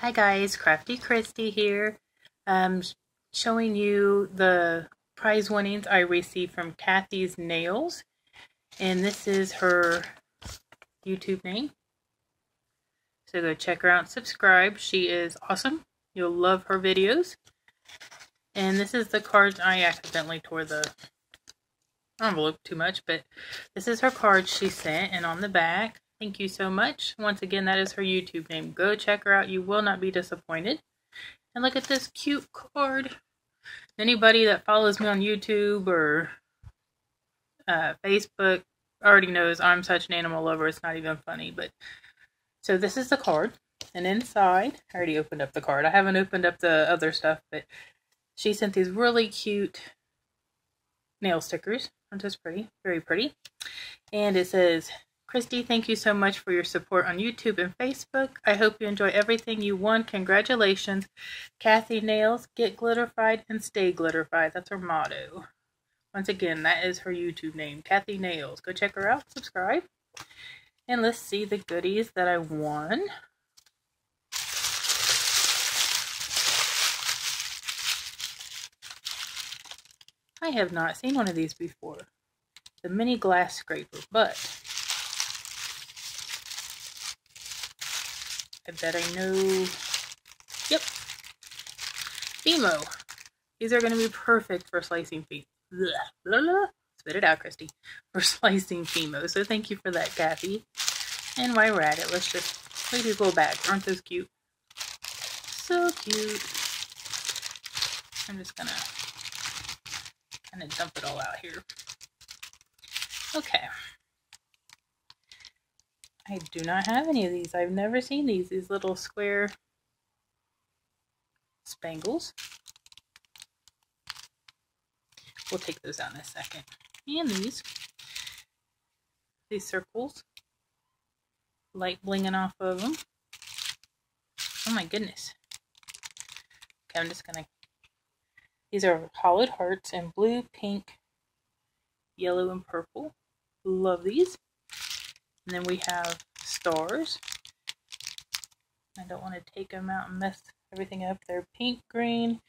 Hi guys, Krafty Kristi here. Um, showing you the prize winnings I received from Cathays Nails. And this is her YouTube name. So go check her out subscribe. She is awesome. You'll love her videos. And this is the card. I accidentally tore the envelope too much, but this is her card she sent. And on the back, Thank you so much. Once again, that is her YouTube name. Go check her out. You will not be disappointed. And look at this cute card. Anybody that follows me on YouTube or uh, Facebook already knows I'm such an animal lover. It's not even funny. But so this is the card. And inside, I already opened up the card. I haven't opened up the other stuff, but she sent these really cute nail stickers. Aren't those pretty? Very pretty. And it says, Kristi, thank you so much for your support on YouTube and Facebook. I hope you enjoy everything you won. Congratulations. Cathay Nails, get glitterfied and stay glitterfied. That's her motto. Once again, that is her YouTube name, Cathay Nails. Go check her out, subscribe. And let's see the goodies that I won. I have not seen one of these before. The mini glass scraper, but Bet I know. Yep. Fimo. These are going to be perfect for slicing feet. Spit it out, Kristi. For slicing Fimo. So thank you for that, Cathay. And while we're at it, let's just at these little bags. Aren't those cute? So cute. I'm just going to kind of dump it all out here. Okay. I do not have any of these. I've never seen these. These little square spangles. We'll take those out in a second. And these. These circles. Light blinging off of them. Oh my goodness. Okay, I'm just to... These are hollowed hearts in blue, pink, yellow, and purple. Love these. And then we have stars. I don't want to take them out and mess everything up. They're pink, green,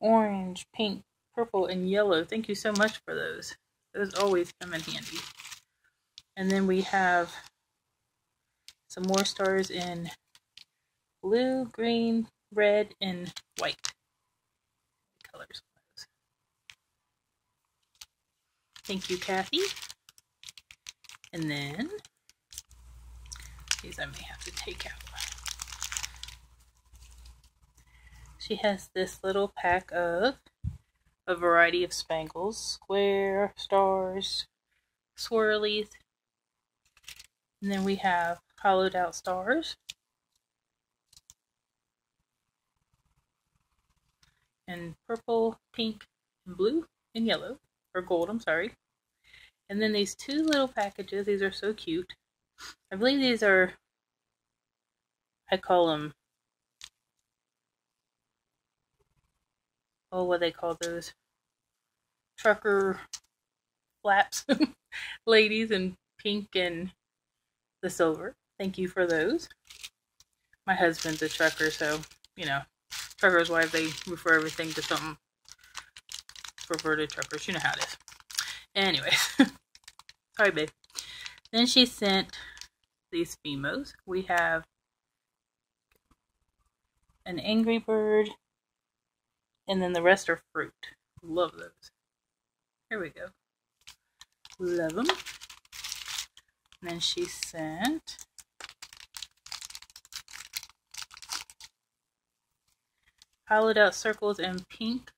orange, pink, purple, and yellow. Thank you so much for those. Those always come in handy. And then we have some more stars in blue, green, red, and white colors. Thank you, Cathay. And then these I may have to take out. She has this little pack of a variety of spangles, square, stars, swirlies, and then we have hollowed out stars. And purple, pink, and blue, and yellow, or gold, I'm sorry. And then these two little packages, these are so cute. I believe these are, I call them, oh, what they call those? Trucker flaps. Ladies in pink and the silver. Thank you for those. My husband's a trucker, so, you know, trucker's wife, they refer everything to something perverted truckers. You know how it is. Anyways. Sorry, babe. Then she sent these Fimos. We have an Angry Bird, and then the rest are fruit. Love those. Here we go. Love them. And then she sent hollowed out circles in pink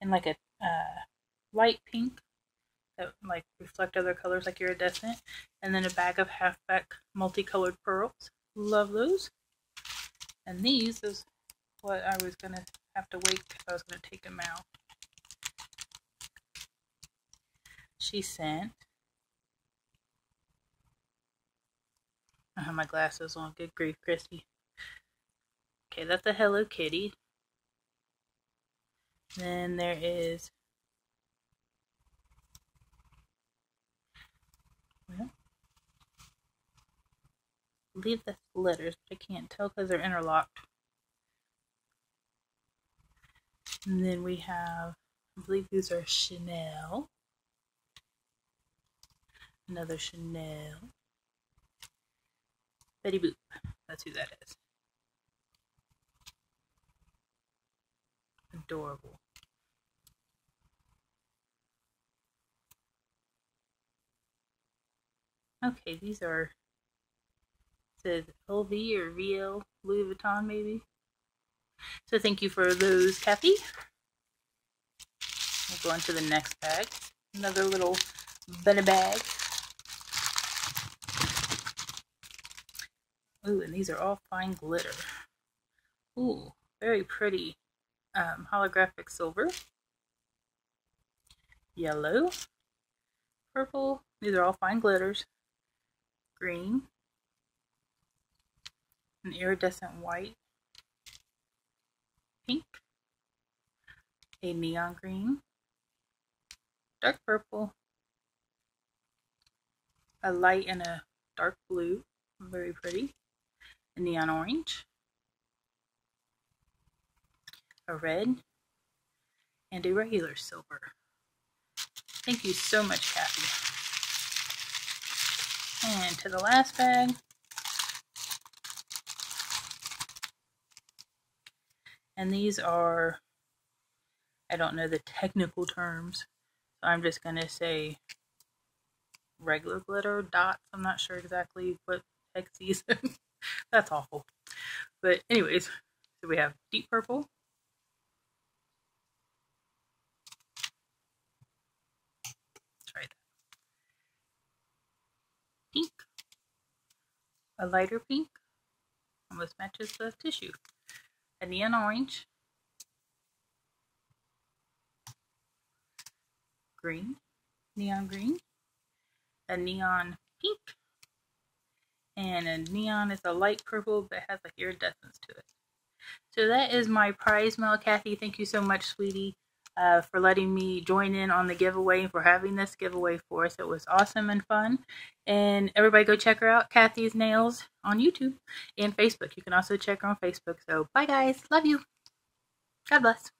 and like a uh, light pink that like reflect other colors like iridescent. And then a bag of halfback multicolored pearls. Love those. And these is what I was going to have to wait I was going to take them out. She sent. I have my glasses on. Good grief, Kristi. Okay, that's a Hello Kitty. Then there is Leave the letters, but I can't tell because they're interlocked. And then we have, I believe these are Chanel. Another Chanel. Betty Boop. That's who that is. Adorable. Okay, these are says LV or VL Louis Vuitton maybe. So thank you for those, Cathay. We'll go on to the next bag. Another little bunny bag. Ooh, and these are all fine glitter. Ooh, very pretty um, holographic silver. Yellow. Purple. These are all fine glitters. Green. An iridescent white. Pink. A neon green. Dark purple. A light and a dark blue. Very pretty a neon orange, a red, and a regular silver. Thank you so much, Cathay. And to the last bag. And these are, I don't know the technical terms, so I'm just going to say regular glitter dots. I'm not sure exactly what hex these That's awful. But anyways, so we have deep purple. Try that. Pink. A lighter pink. Almost matches the tissue. Neon orange. Green. Neon green. A neon pink and a neon is a light purple but has like iridescence to it. So that is my prize mail, Cathay. Thank you so much, sweetie, uh, for letting me join in on the giveaway and for having this giveaway for us. It was awesome and fun. And everybody go check her out, Cathays Nails, on YouTube and Facebook. You can also check her on Facebook. So bye, guys. Love you. God bless.